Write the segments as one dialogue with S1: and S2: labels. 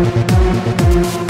S1: Música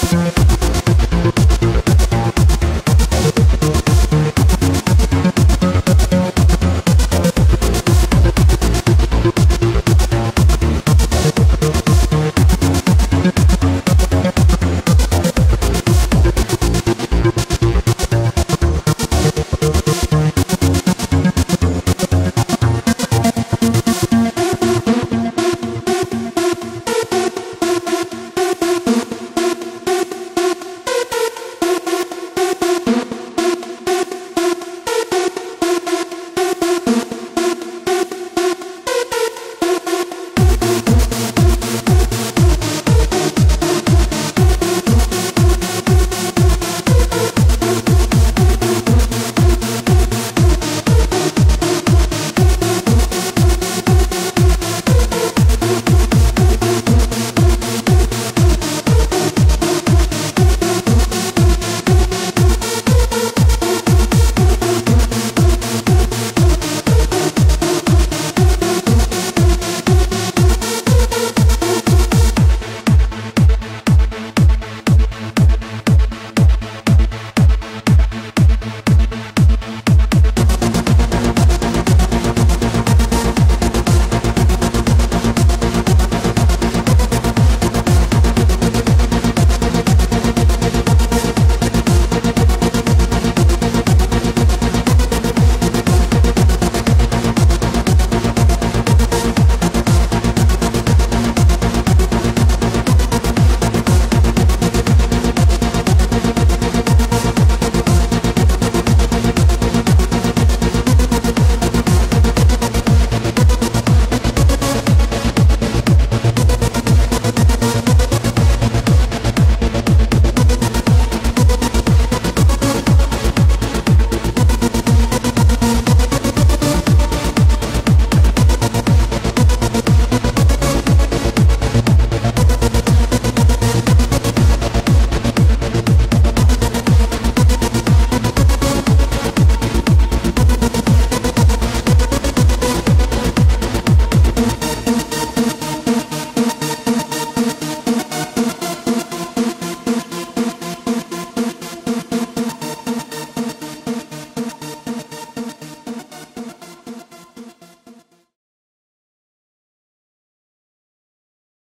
S1: Thank you.